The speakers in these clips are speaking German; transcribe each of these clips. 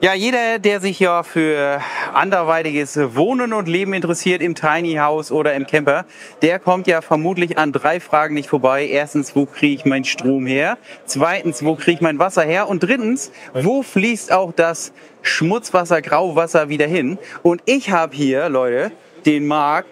Ja, jeder, der sich ja für anderweitiges Wohnen und Leben interessiert, im Tiny House oder im Camper, der kommt ja vermutlich an drei Fragen nicht vorbei. Erstens, wo kriege ich meinen Strom her? Zweitens, wo kriege ich mein Wasser her? Und drittens, wo fließt auch das Schmutzwasser, Grauwasser wieder hin? Und ich habe hier, Leute, den Marc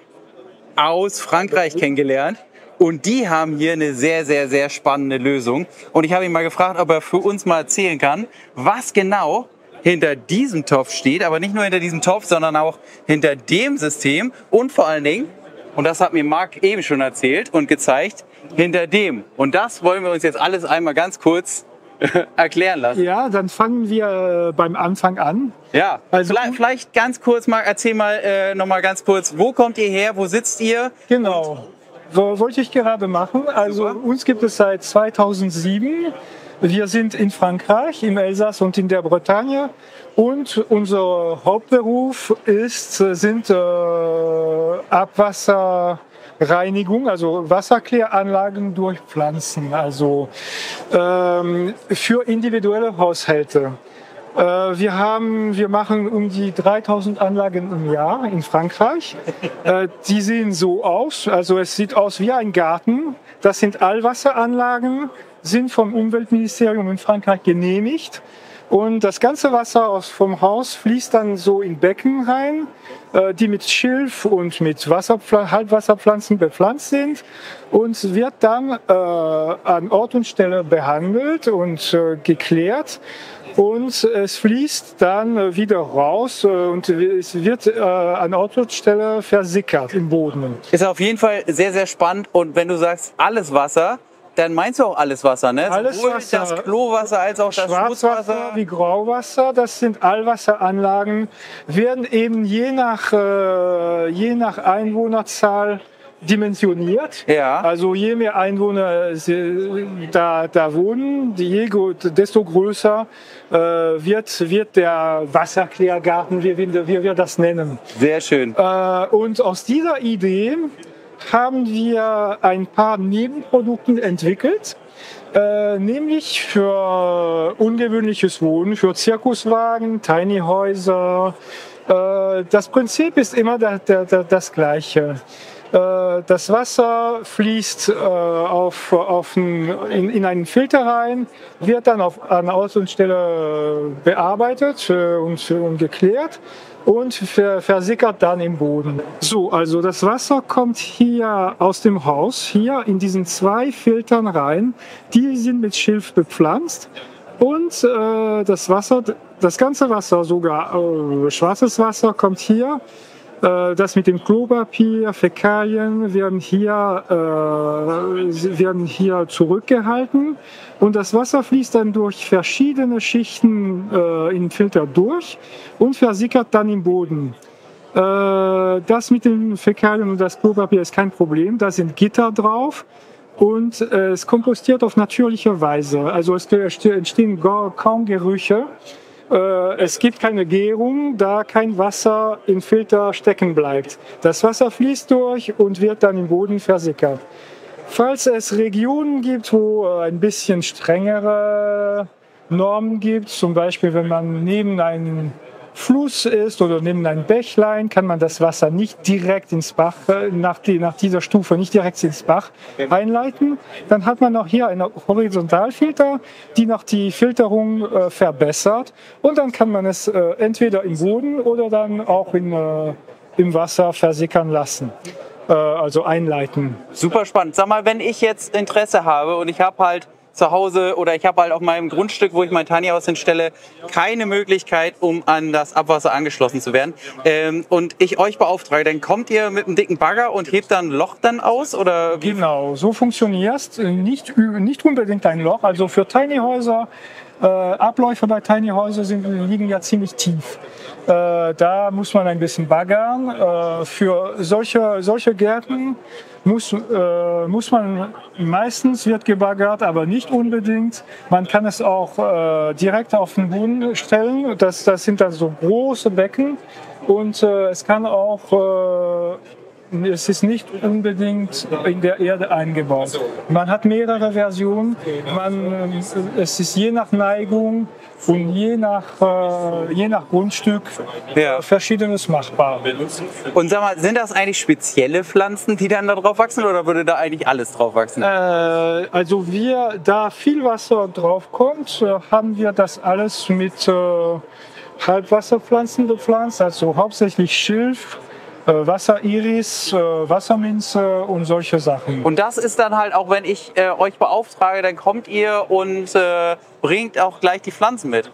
aus Frankreich kennengelernt. Und die haben hier eine sehr, sehr, sehr spannende Lösung. Und ich habe ihn mal gefragt, ob er für uns mal erzählen kann, was genau hinter diesem Topf steht, aber nicht nur hinter diesem Topf, sondern auch hinter dem System und vor allen Dingen, und das hat mir Marc eben schon erzählt und gezeigt, hinter dem. Und das wollen wir uns jetzt alles einmal ganz kurz erklären lassen. Ja, dann fangen wir äh, beim Anfang an. Ja, also vielleicht, vielleicht ganz kurz, Marc, erzähl mal äh, noch mal ganz kurz, wo kommt ihr her, wo sitzt ihr? Genau, so wollte ich gerade machen. Also Super. uns gibt es seit 2007 wir sind in Frankreich, im Elsass und in der Bretagne und unser Hauptberuf ist, sind äh, Abwasserreinigung, also Wasserkläranlagen durch Pflanzen, also ähm, für individuelle Haushalte. Äh, wir, haben, wir machen um die 3000 Anlagen im Jahr in Frankreich. Äh, die sehen so aus, also es sieht aus wie ein Garten. Das sind Allwasseranlagen sind vom Umweltministerium in Frankreich genehmigt. Und das ganze Wasser aus vom Haus fließt dann so in Becken rein, äh, die mit Schilf und mit Wasserpfl Halbwasserpflanzen bepflanzt sind und wird dann äh, an Ort und Stelle behandelt und äh, geklärt. Und es fließt dann wieder raus äh, und es wird äh, an Ort und Stelle versickert im Boden. Ist auf jeden Fall sehr, sehr spannend. Und wenn du sagst, alles Wasser, dann meinst du auch alles Wasser, ne? Alles Sowohl Wasser. das Klowasser als auch das Schwarzwasser wie Grauwasser, das sind Allwasseranlagen, werden eben je nach, äh, je nach Einwohnerzahl dimensioniert. Ja. Also je mehr Einwohner da, da wohnen, je, desto größer äh, wird, wird der Wasserklärgarten, wie, wie wir das nennen. Sehr schön. Äh, und aus dieser Idee haben wir ein paar Nebenprodukte entwickelt. Äh, nämlich für ungewöhnliches Wohnen, für Zirkuswagen, Tiny Häuser. Äh, das Prinzip ist immer da, da, da, das gleiche. Äh, das Wasser fließt äh, auf, auf ein, in, in, einen Filter rein, wird dann auf, an Ort und Stelle bearbeitet äh, und, und geklärt und versickert dann im Boden. So, also das Wasser kommt hier aus dem Haus, hier in diesen zwei Filtern rein. Die sind mit Schilf bepflanzt. Und äh, das Wasser, das ganze Wasser, sogar äh, schwarzes Wasser, kommt hier das mit dem Klopapier, Fäkalien werden hier, äh, werden hier zurückgehalten und das Wasser fließt dann durch verschiedene Schichten äh, in den Filter durch und versickert dann im Boden. Äh, das mit den Fäkalien und das Klopapier ist kein Problem, da sind Gitter drauf und äh, es kompostiert auf natürliche Weise. Also es entstehen kaum Gerüche. Äh, es gibt keine Gärung, da kein Wasser im Filter stecken bleibt. Das Wasser fließt durch und wird dann im Boden versickert. Falls es Regionen gibt, wo ein bisschen strengere Normen gibt, zum Beispiel wenn man neben einem Fluss ist oder neben einem Bächlein, kann man das Wasser nicht direkt ins Bach, äh, nach, die, nach dieser Stufe nicht direkt ins Bach einleiten. Dann hat man auch hier einen Horizontalfilter, die noch die Filterung äh, verbessert. Und dann kann man es äh, entweder im Boden oder dann auch in, äh, im Wasser versickern lassen äh, also einleiten. Super spannend. Sag mal, wenn ich jetzt Interesse habe und ich habe halt zu Hause oder ich habe halt auf meinem Grundstück, wo ich mein Tiny House hinstelle, keine Möglichkeit, um an das Abwasser angeschlossen zu werden. Ähm, und ich euch beauftrage, dann kommt ihr mit einem dicken Bagger und hebt dann ein Loch dann aus oder wie? Genau, so funktioniert nicht nicht unbedingt ein Loch. Also für Tiny Häuser äh, Abläufe bei Tiny Häuser sind, liegen ja ziemlich tief. Äh, da muss man ein bisschen baggern. Äh, für solche, solche Gärten muss, äh, muss man meistens wird gebaggert, aber nicht unbedingt. Man kann es auch äh, direkt auf den Boden stellen. Das, das sind dann so große Becken und äh, es kann auch es ist nicht unbedingt in der Erde eingebaut. Man hat mehrere Versionen. Man, es ist je nach Neigung und je nach, äh, je nach Grundstück Ja. verschiedenes machbar. Und sag mal, sind das eigentlich spezielle Pflanzen, die dann da drauf wachsen oder würde da eigentlich alles drauf wachsen? Äh, also wir, da viel Wasser drauf kommt, äh, haben wir das alles mit äh, Halbwasserpflanzen bepflanzt, also hauptsächlich Schilf, Wasseriris, äh, Wasserminze und solche Sachen. Und das ist dann halt auch, wenn ich äh, euch beauftrage, dann kommt ihr und äh, bringt auch gleich die Pflanzen mit.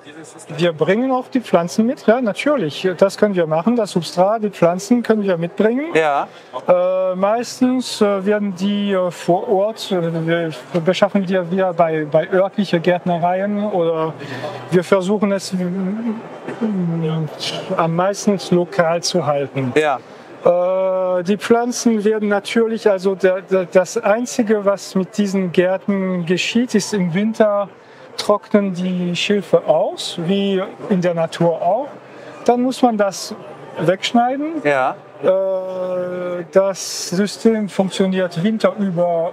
Wir bringen auch die Pflanzen mit, ja, natürlich. Das können wir machen. Das Substrat, die Pflanzen können wir mitbringen. Ja. Äh, meistens äh, werden die äh, vor Ort, äh, wir beschaffen die wir bei, bei örtlichen Gärtnereien oder wir versuchen es am meisten lokal zu halten. Ja. Äh, die Pflanzen werden natürlich, also das Einzige, was mit diesen Gärten geschieht, ist im Winter trocknen die Schilfe aus, wie in der Natur auch. Dann muss man das wegschneiden. Ja. Äh, Das System funktioniert winterüber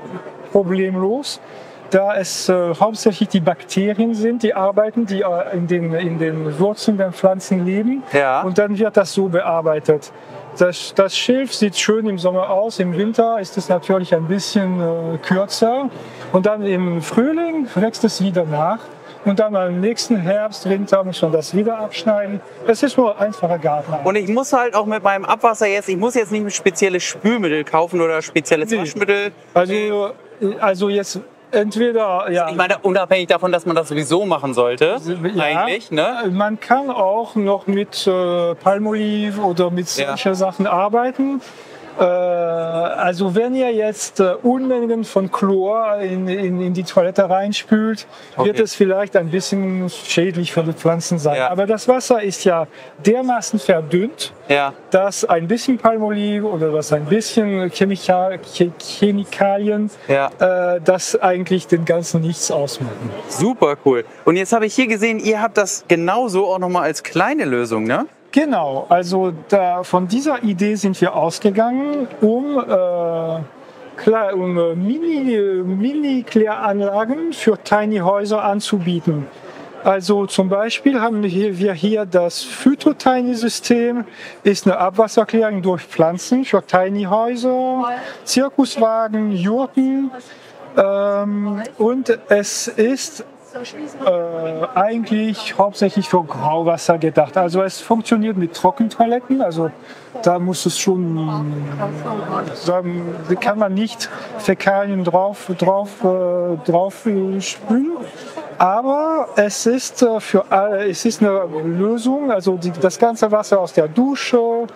problemlos, da es äh, hauptsächlich die Bakterien sind, die arbeiten, die in den, in den Wurzeln der Pflanzen leben. Ja. Und dann wird das so bearbeitet. Das, das Schilf sieht schön im Sommer aus, im Winter ist es natürlich ein bisschen äh, kürzer. Und dann im Frühling wächst es wieder nach. Und dann am nächsten Herbst, Winter muss man das wieder abschneiden. Es ist nur einfacher Gartenarbeit. Und ich muss halt auch mit meinem Abwasser jetzt, ich muss jetzt nicht spezielles Spülmittel kaufen oder spezielles. Waschmittel. Also, also jetzt entweder, ja, Ich meine, unabhängig davon, dass man das sowieso machen sollte, ja, eigentlich, ne? man kann auch noch mit äh, Palmolive oder mit Ja. solchen Sachen arbeiten. Äh, also wenn ihr jetzt äh, Unmengen von Chlor in, in, in die Toilette reinspült, wird Okay. es vielleicht ein bisschen schädlich für die Pflanzen sein. Ja. Aber das Wasser ist ja dermaßen verdünnt, Ja. dass ein bisschen Palmolive oder dass ein bisschen Chemikal Che- Chemikalien Ja. äh, das eigentlich den ganzen nichts ausmachen. Super cool. Und jetzt habe ich hier gesehen, ihr habt das genauso auch nochmal als kleine Lösung, ne? Genau, also da, von dieser Idee sind wir ausgegangen, um, äh, um äh, Mini- Mini-Kläranlagen für Tiny Häuser anzubieten. Also zum Beispiel haben wir hier, wir hier das Phyto-Tiny-System, ist eine Abwasserklärung durch Pflanzen für Tiny Häuser, Zirkuswagen, Jurten. Ähm, und es ist äh, eigentlich hauptsächlich für Grauwasser gedacht. Also es funktioniert mit Trockentoiletten, also da muss es schon, da kann man nicht Fäkalien drauf, drauf, äh, drauf äh, spülen. Aber es ist, äh, für alle, es ist eine Lösung, also die, das ganze Wasser aus der Dusche,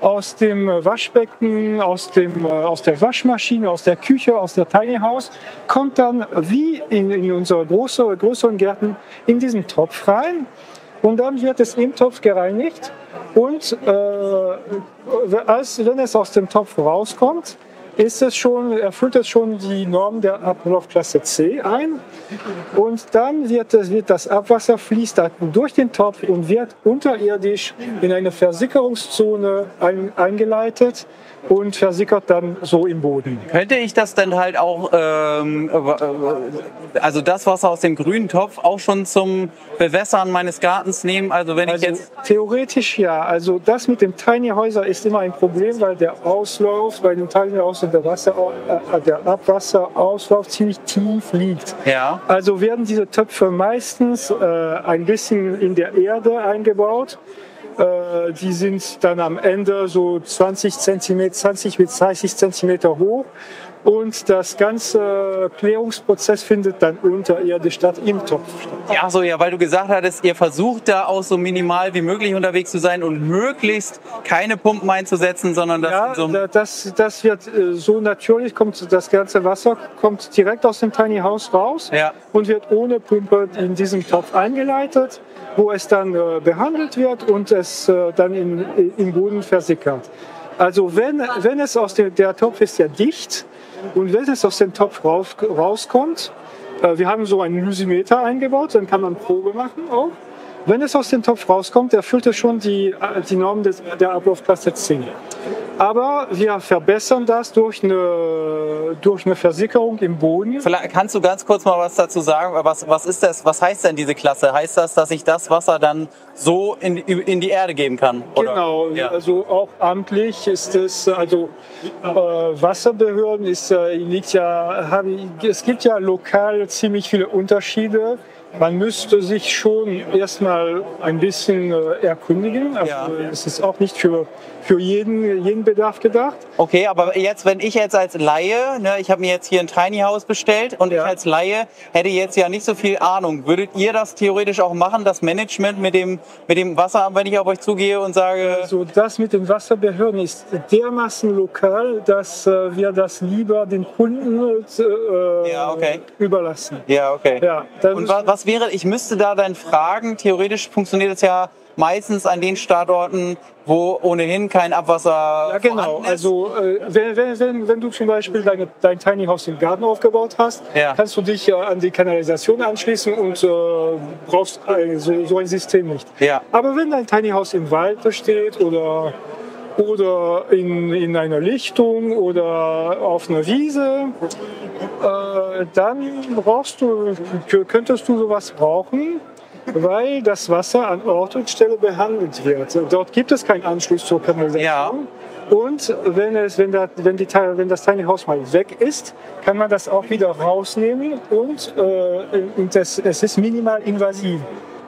aus dem Waschbecken, aus, dem, äh, aus der Waschmaschine, aus der Küche, aus der Tiny House, kommt dann wie in, in unsere große, größeren Gärten in diesen Topf rein. Und dann wird es im Topf gereinigt. Und äh, als, wenn es aus dem Topf rauskommt, ist es schon, erfüllt es schon die Norm der Ablaufklasse C ein. Und dann wird, es, wird das Abwasser fließt durch den Topf und wird unterirdisch in eine Versickerungszone ein, eingeleitet und versickert dann so im Boden. Könnte ich das dann halt auch, ähm, äh, also das Wasser aus dem grünen Topf auch schon zum Bewässern meines Gartens nehmen? Also wenn ich Also jetzt, theoretisch ja. Also das mit dem Tiny Häuser ist immer ein Problem, weil der Auslauf bei dem Tiny Häuser der, Wasser, äh, der Abwasserauslauf ziemlich tief liegt. ja, Also werden diese Töpfe meistens äh, ein bisschen in der Erde eingebaut. Äh, die sind dann am Ende so 20 cm, 20 bis 30 Zentimeter hoch. Und das ganze Klärungsprozess findet dann unterirdisch statt, im Topf statt. ja, so ja, weil du gesagt hattest, ihr versucht da auch so minimal wie möglich unterwegs zu sein und möglichst keine Pumpen einzusetzen, sondern das Ja, in so das, das wird äh, so natürlich, kommt das ganze Wasser kommt direkt aus dem Tiny House raus Ja. und wird ohne Pumpe in diesem Topf eingeleitet, wo es dann äh, behandelt wird und es äh, dann in, im Boden versickert. Also wenn, wenn es aus dem, der Topf ist ja dicht und wenn es aus dem Topf raus, rauskommt, äh, wir haben so einen Lysimeter eingebaut, dann kann man Probe machen auch. Wenn es aus dem Topf rauskommt, erfüllt es schon die, äh, die Norm des, der Ablaufklasse 10. Aber wir verbessern das durch eine, durch eine Versickerung im Boden. Vielleicht kannst du ganz kurz mal was dazu sagen? Was, was ist das? Was heißt denn diese Klasse? Heißt das, dass ich das Wasser dann so in, in die Erde geben kann? Oder? Genau, ja. also auch amtlich ist es, also äh, Wasserbehörden ist, äh, liegt ja, hab, es gibt ja lokal ziemlich viele Unterschiede man müsste sich schon erstmal ein bisschen äh, erkundigen. Also ja. Es ist auch nicht für, für jeden, jeden Bedarf gedacht. Okay, aber jetzt, wenn ich jetzt als Laie, ne, ich habe mir jetzt hier ein Tiny House bestellt und ja. ich als Laie hätte jetzt ja nicht so viel Ahnung. Würdet ihr das theoretisch auch machen, das Management mit dem, mit dem Wasseramt, wenn ich auf euch zugehe und sage... Also das mit den Wasserbehörden ist dermaßen lokal, dass äh, wir das lieber den Kunden äh, ja, okay. überlassen. Ja, okay. Ja, und was, wäre, ich müsste da dann fragen, theoretisch funktioniert es ja meistens an den Standorten, wo ohnehin kein Abwasser Ja, genau. Also äh, wenn, wenn, wenn, du zum Beispiel deine, dein Tiny House im Garten aufgebaut hast, ja. kannst du dich äh, an die Kanalisation anschließen und äh, brauchst äh, so, so, ein System nicht. Ja. Aber wenn dein Tiny House im Wald steht oder oder in, in einer Lichtung oder auf einer Wiese, äh, dann brauchst du, könntest du sowas brauchen, weil das Wasser an Ort und Stelle behandelt wird. Dort gibt es keinen Anschluss zur Kanalisation. Ja. Und wenn, es, wenn, der, wenn, die, wenn das Tiny House mal weg ist, kann man das auch wieder rausnehmen und, äh, und das, es ist minimal invasiv.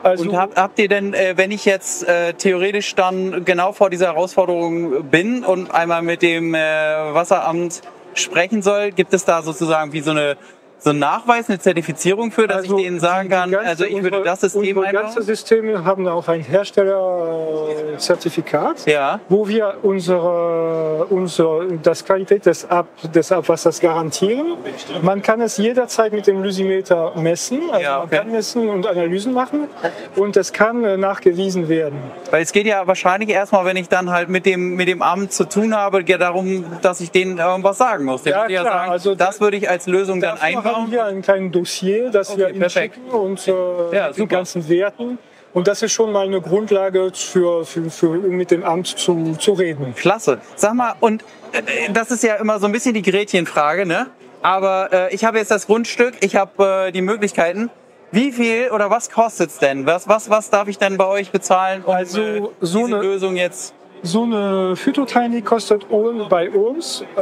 Also und hab, habt ihr denn, äh, wenn ich jetzt äh, theoretisch dann genau vor dieser Herausforderung bin und einmal mit dem äh, Wasseramt sprechen soll, gibt es da sozusagen wie so eine so einen Nachweis, eine Zertifizierung für, dass also ich denen sagen kann, ganze, also ich würde das System unsere einbauen? ganze Systeme haben auch ein Herstellerzertifikat, ja. wo wir unsere, unsere, das Qualität des, Ab, des Abwassers garantieren. Man kann es jederzeit mit dem Lysimeter messen, also ja, okay. man kann messen und Analysen machen und es kann äh, nachgewiesen werden. Weil es geht ja wahrscheinlich erstmal, wenn ich dann halt mit dem, mit dem Amt zu tun habe, geht darum, dass ich denen irgendwas sagen muss. Ja, klar. Ja sagen, also das würde ich als Lösung dann einbauen haben wir ein kleines Dossier, das okay, wir Ihnen schicken und äh, ja, die ganzen Werten. Und das ist schon mal eine Grundlage für, für, für mit dem Amt zu, zu reden. Klasse. Sag mal, und äh, das ist ja immer so ein bisschen die Gretchenfrage, ne? Aber äh, ich habe jetzt das Grundstück, ich habe äh, die Möglichkeiten. Wie viel oder was kostet es denn? Was, was, was darf ich denn bei euch bezahlen, um also, äh, so diese eine, Lösung jetzt so eine Phytotiny kostet bei uns, äh,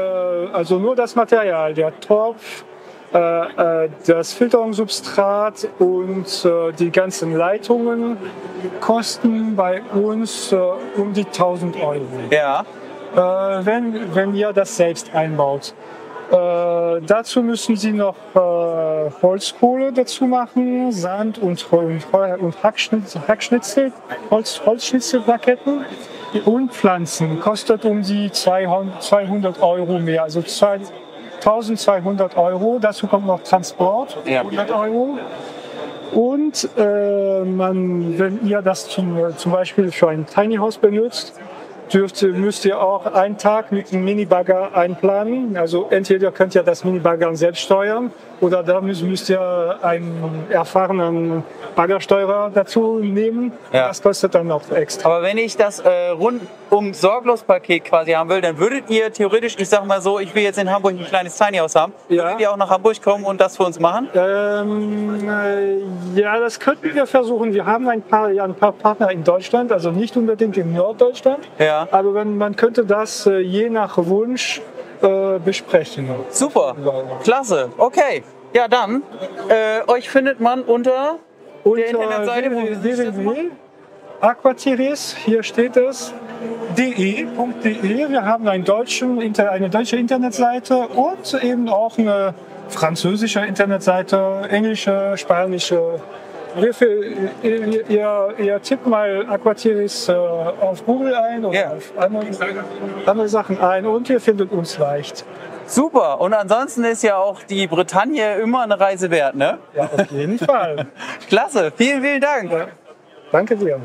also nur das Material, der äh, das Filterungssubstrat und äh, die ganzen Leitungen kosten bei uns um die 1000 Euro. Ja. wenn, wenn ihr das selbst einbaut. Äh, dazu müssen Sie noch äh, Holzkohle dazu machen, Sand und, und, und Hackschnitzel, Hackschnitzel Holz, Holzschnitzelplaketten und Pflanzen. Kostet um die 200 Euro mehr, also 1200 Euro. Dazu kommt noch Transport, 100 Euro. Und äh, man, wenn ihr das zum, zum Beispiel für ein Tiny House benutzt, dürft, müsst ihr auch einen Tag mit einem Minibagger einplanen. Also entweder könnt ihr das Minibagger selbst steuern oder da müsst, müsst ihr einen erfahrenen Baggersteuerer dazu nehmen. Ja. Das kostet dann noch extra. Aber wenn ich das äh, rundum sorglos Paket quasi haben will, dann würdet ihr theoretisch, ich sag mal so, ich will jetzt in Hamburg ein kleines Tiny House haben, ja. würdet ihr auch nach Hamburg kommen und das für uns machen? Ähm, äh, ja, das könnten wir versuchen. Wir haben ein paar, ja, ein paar Partner in Deutschland, also nicht unbedingt in Norddeutschland. Ja. Aber wenn, man könnte das äh, je nach Wunsch äh, besprechen. Super, klasse, okay. Ja, dann, äh, euch findet man unter und der Internetseite www.aquatiris, hier steht es, de.de. Wir haben einen deutschen, eine deutsche Internetseite und eben auch eine französische Internetseite, englische, spanische. Ihr, ihr, ihr tippt mal Aquatiris äh, auf Google ein oder yeah. auf andere, andere Sachen ein und ihr findet uns leicht. Super. Und ansonsten ist ja auch die Bretagne immer eine Reise wert, ne? Ja, auf jeden Fall. Klasse. Vielen, vielen Dank. Ja. Danke dir.